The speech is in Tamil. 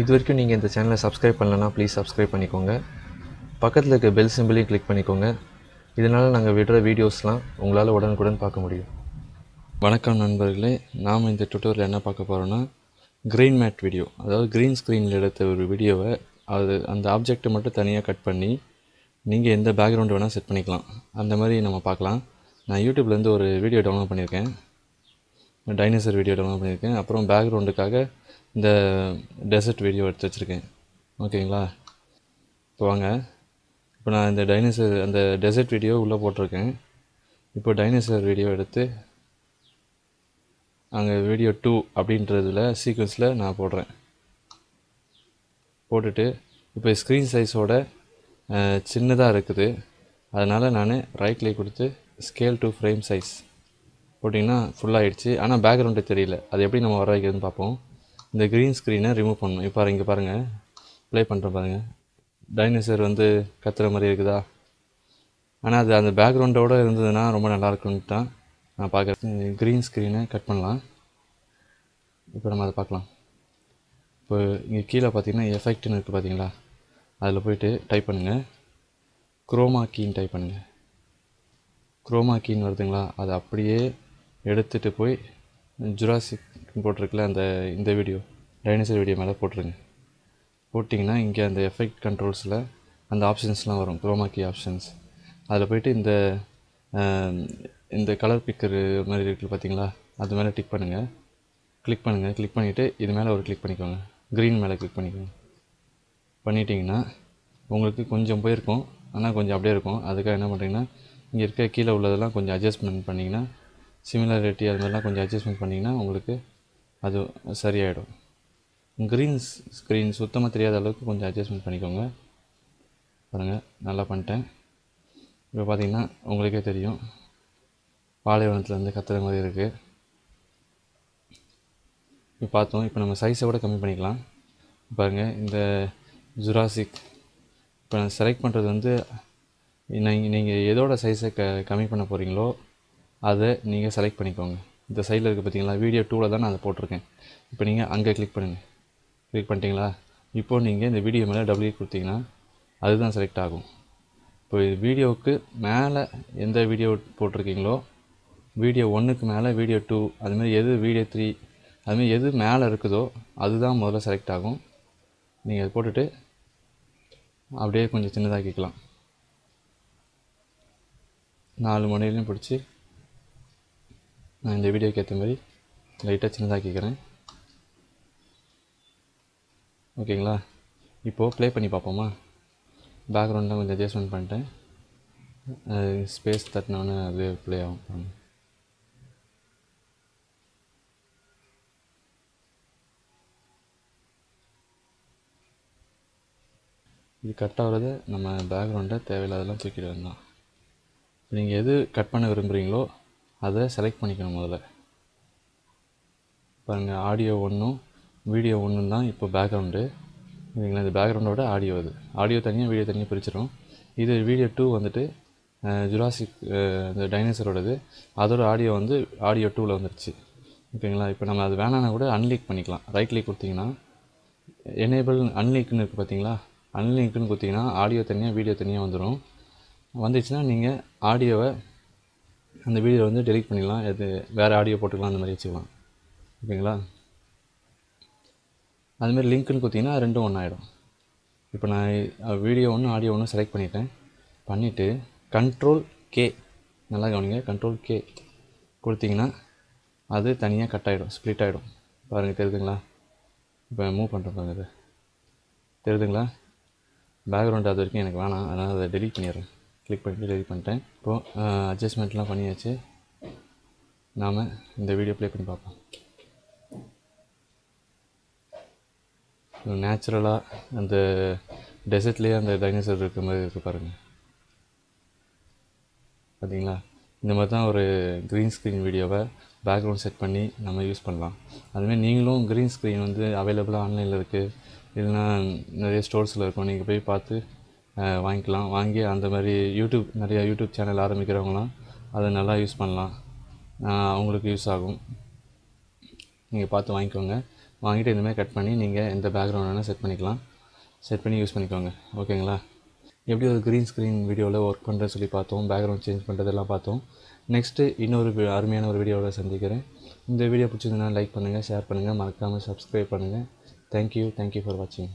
இது வரைக்கும் நீங்கள் இந்த சேனலை சப்ஸ்கிரைப் பண்ணலன்னா ப்ளீஸ் சப்ஸ்கிரைப் பண்ணிக்கோங்க. பக்கத்தில் இருக்க பெல் சிம்பிளையும் கிளிக் பண்ணிக்கோங்க. இதனால் நாங்கள் விடுற வீடியோஸ்லாம் உங்களால் உடனுக்குடன் பார்க்க முடியும். வணக்கம் நண்பர்களே நாம் இந்த டுட்டோரில் என்ன பார்க்க போகிறோன்னா க்ரீன் மேட் வீடியோ அதாவது க்ரீன் ஸ்க்ரீனில் எடுத்த ஒரு வீடியோவை அது அந்த ஆப்ஜெக்ட்டை மட்டும் தனியாக கட் பண்ணி நீங்கள் எந்த பேக்ரவுண்டு வேணால் செட் பண்ணிக்கலாம். அந்த மாதிரி நம்ம பார்க்கலாம். நான் யூடியூப்லேருந்து ஒரு வீடியோ டவுன்லோட் பண்ணியிருக்கேன். டைனோசர் வீடியோ டவுன்லோட் பண்ணியிருக்கேன். அப்புறம் பேக்ரவுண்டுக்காக இந்த டெசர்ட் வீடியோ எடுத்து வச்சுருக்கேன். ஓகேங்களா? இப்போ வாங்க. இப்போ நான் இந்த டைனோசர் அந்த டெசர்ட் வீடியோ உள்ளே போட்டிருக்கேன். இப்போ டைனோசர் வீடியோ எடுத்து அங்கே வீடியோ டூ அப்படின்றதில் சீக்வன்ஸில் நான் போடுறேன். போட்டுட்டு இப்போ ஸ்க்ரீன் சைஸோட சின்னதாக இருக்குது. அதனால் நான் ரைட் கிளிக் கொடுத்து ஸ்கேல் டு ஃப்ரேம் சைஸ் போட்டிங்கன்னா ஃபுல்லாகிடுச்சு ஆனால் பேக்ரவுண்டு தெரியல. அது எப்படி நம்ம வர வைக்கிறதுன்னு பார்ப்போம். இந்த க்ரீன் ஸ்க்ரீனை ரிமூவ் பண்ணணும். இப்போ இங்கே பாருங்கள் ப்ளே பண்ணுற பாருங்கள் டைனோசர் வந்து கத்துற மாதிரி இருக்குதா? ஆனால் அது அந்த பேக்ரவுண்டோடு இருந்ததுன்னா ரொம்ப நல்லா தான் நான் பார்க்குறேன் க்ரீன் ஸ்க்ரீனை கட் பண்ணலாம். இப்போ நம்ம அதை பார்க்கலாம் இப்போ இங்கே கீழே பார்த்தீங்கன்னா எஃபெக்ட்னு இருக்குது பார்த்தீங்களா அதில் போயிட்டு டைப் பண்ணுங்கள் குரோமா கீன்னு டைப் பண்ணுங்கள் குரோமா கீன்னு வருதுங்களா? அதை அப்படியே எடுத்துகிட்டு போய் ஜுராசிக் போட்டிருக்குல அந்த இந்த வீடியோ டைனோசர் வீடியோ மேலே போட்டுருங்க. போட்டிங்கன்னா இங்கே அந்த எஃபெக்ட் கண்ட்ரோல்ஸில் அந்த ஆப்ஷன்ஸ்லாம் வரும் குரோமாக்கி ஆப்ஷன்ஸ் அதில் போயிட்டு இந்த இந்த கலர் பிக்கர் மாதிரி இருக்குது பார்த்தீங்களா அது மேலே டிக் பண்ணுங்கள் கிளிக் பண்ணுங்கள் கிளிக் பண்ணிவிட்டு இது மேலே ஒரு கிளிக் பண்ணிக்கோங்க. க்ரீன் மேலே கிளிக் பண்ணிக்கோங்க. பண்ணிட்டீங்கன்னா உங்களுக்கு கொஞ்சம் போயிருக்கும். ஆனால் கொஞ்சம் அப்படியே இருக்கும். அதுக்காக என்ன பண்ணுறீங்கன்னா இங்கே இருக்க கீழே உள்ளதெல்லாம் கொஞ்சம் அட்ஜஸ்ட்மெண்ட் பண்ணிங்கன்னா சிமிலாரிட்டி அது மாதிரிலாம் கொஞ்சம் அட்ஜஸ்ட்மெண்ட் பண்ணிங்கன்னா உங்களுக்கு அது சரியாயிடும். க்ரீன் ஸ்க்ரீன் சுத்தமாக தெரியாத அளவுக்கு கொஞ்சம் அட்ஜஸ்ட்மெண்ட் பண்ணிக்கோங்க. பாருங்கள் நல்லா பண்ணிட்டேன். இப்போ பார்த்தீங்கன்னா உங்களுக்கே தெரியும். பாலைவனத்துலேருந்து கத்துற மாதிரி இருக்குது இப்போ பார்த்தோம் இப்போ நம்ம சைஸை கூட கம்மி பண்ணிக்கலாம். பாருங்கள் இந்த ஜுராசிக் இப்போ நான் செலக்ட் பண்ணுறது வந்து நீங்கள் நீங்கள் எதோட சைஸை க கம்மி பண்ண போகிறீங்களோ அதை நீங்கள் செலக்ட் பண்ணிக்கோங்க. இந்த சைடில் இருக்குது பார்த்தீங்களா வீடியோ டூவில் தான் நான் அதை போட்டிருக்கேன். இப்போ நீங்கள் அங்கே கிளிக் பண்ணுங்கள் கிளிக் பண்ணிட்டீங்களா? இப்போது நீங்கள் இந்த வீடியோ மேலே டபுள்யூ கொடுத்தீங்கன்னா அதுதான் செலக்ட் ஆகும். இப்போ வீடியோவுக்கு மேலே எந்த வீடியோ போட்டிருக்கீங்களோ வீடியோ ஒன்றுக்கு மேலே வீடியோ டூ அதுமாரி எது வீடியோ த்ரீ அதுமாரி எது மேலே இருக்குதோ அதுதான் முதல்ல செலக்ட் ஆகும். நீங்கள் அதை போட்டுட்டு அப்படியே கொஞ்சம் சின்னதாக்கிக்கலாம். நாலு மணிலையும் பிடிச்சி நான் இந்த வீடியோக்கு ஏற்ற மாதிரி லைட்டாக சின்னதாக்கிக்கிறேன் ஓகேங்களா? இப்போது ப்ளே பண்ணி பார்ப்போமா? பேக்ரவுண்டெலாம் கொஞ்சம் அட்ஜஸ்ட்மெண்ட் பண்ணிட்டேன். ஸ்பேஸ் தட்டினோன்னு அது ப்ளே ஆகும். இது கட் ஆகிறது நம்ம பேக்ரவுண்டை தேவையில்லாதெல்லாம் தூக்கிட்டு வந்தோம் நீங்கள் எது கட் பண்ண விரும்புகிறீங்களோ அதை செலக்ட் பண்ணிக்கணும் முதல்ல. பாருங்கள் ஆடியோ ஒன்றும் வீடியோ ஒன்றும் தான் இப்போ பேக்ரவுண்டு இல்லைங்களா இந்த பேக்ரவுண்டோட ஆடியோ இது ஆடியோ தனியாக வீடியோ தனியாக பிரிச்சிடும் இது வீடியோ டூ வந்துட்டு ஜுராசிக் இந்த டைனோசரோடது அதோட ஆடியோ வந்து ஆடியோ டூவில் வந்துருச்சு. ஓகேங்களா? இப்போ நம்ம அது வேணான்னா கூட அன்லீக் பண்ணிக்கலாம். ரைட் கிளிக் கொடுத்தீங்கன்னா எனேபிள் அன்லீக்னு இருக்குது பார்த்தீங்களா? அன்லீக்குன்னு கொடுத்தீங்கன்னா ஆடியோ தனியாக வீடியோ தனியாக வந்துடும் வந்துச்சுன்னா நீங்கள் ஆடியோவை அந்த வீடியோ வந்து டெலிட் பண்ணிடலாம். எது வேறு ஆடியோ போட்டுக்கலாம் அந்த மாதிரி வச்சுக்கலாம். ஓகேங்களா? அதுமாரி லிங்க்குன்னு கொடுத்தீங்கன்னா ரெண்டும் ஒன்று ஆகிடும் இப்போ நான் வீடியோ ஒன்று ஆடியோ ஒன்று செலக்ட் பண்ணிட்டேன். பண்ணிவிட்டு கண்ட்ரோல் கே நல்லா கவனிங்க. கண்ட்ரோல் கே கொடுத்தீங்கன்னா அது தனியாக கட் ஆகிடும் ஸ்ப்ளிட் ஆகிடும் பாருங்கள் தெரியுதுங்களா? இப்போ மூவ் பண்ணுறேன் பாருங்கள் இது. தெரியுதுங்களா? பேக்ரவுண்ட் அது வரைக்கும் எனக்கு வேணாம். அதனால் அதை டெலிட் பண்ணிடுறேன். கிளிக் பண்ணிட்டு ரெடி பண்ணிட்டேன். இப்போது அட்ஜஸ்ட்மெண்ட்லாம் பண்ணியாச்சு. நாம் இந்த வீடியோ ப்ளே பண்ணி பார்ப்போம். நேச்சுரலாக அந்த டெசர்ட்லேயே அந்த டைனோசர் இருக்கிற மாதிரி இருக்குது பாருங்கள் பார்த்தீங்களா இந்த மாதிரி தான் ஒரு க்ரீன் ஸ்க்ரீன் வீடியோவை பேக்ரவுண்ட் செட் பண்ணி நம்ம யூஸ் பண்ணலாம். அதுமாதிரி நீங்களும் க்ரீன் ஸ்க்ரீன் வந்து அவைலபிளாக ஆன்லைனில் இருக்குது இல்லைனா நிறைய ஸ்டோர்ஸில் இருக்கும். நீங்கள் போய் பார்த்து வாங்கிக்கலாம். வாங்கி அந்த மாதிரி யூடியூப் நிறையா யூடியூப் சேனல் ஆரம்பிக்கிறவங்களாம் அதை நல்லா யூஸ் பண்ணலாம். அவங்களுக்கு யூஸ் ஆகும். நீங்கள் பார்த்து வாங்கிக்கோங்க. வாங்கிட்டு இந்தமாதிரி கட் பண்ணி நீங்கள் எந்த பேக்ரவுண்ட் வேணால் செட் பண்ணிக்கலாம். செட் பண்ணி யூஸ் பண்ணிக்கோங்க. ஓகேங்களா எப்படி ஒரு க்ரீன் ஸ்க்ரீன் வீடியோவில் ஒர்க் பண்ணுறது சொல்லி பார்த்தோம். பேக்ரவுண்ட் சேஞ்ச் பண்ணுறதெல்லாம் பார்த்தோம். நெக்ஸ்ட்டு இன்னொரு அருமையான ஒரு வீடியோவில் சந்திக்கிறேன். இந்த வீடியோ பிடிச்சிருந்தனா லைக் பண்ணுங்கள் ஷேர் பண்ணுங்கள் மறக்காமல் சப்ஸ்கிரைப் பண்ணுங்கள் தேங்க்யூ தேங்க்யூ ஃபார் வாட்சிங்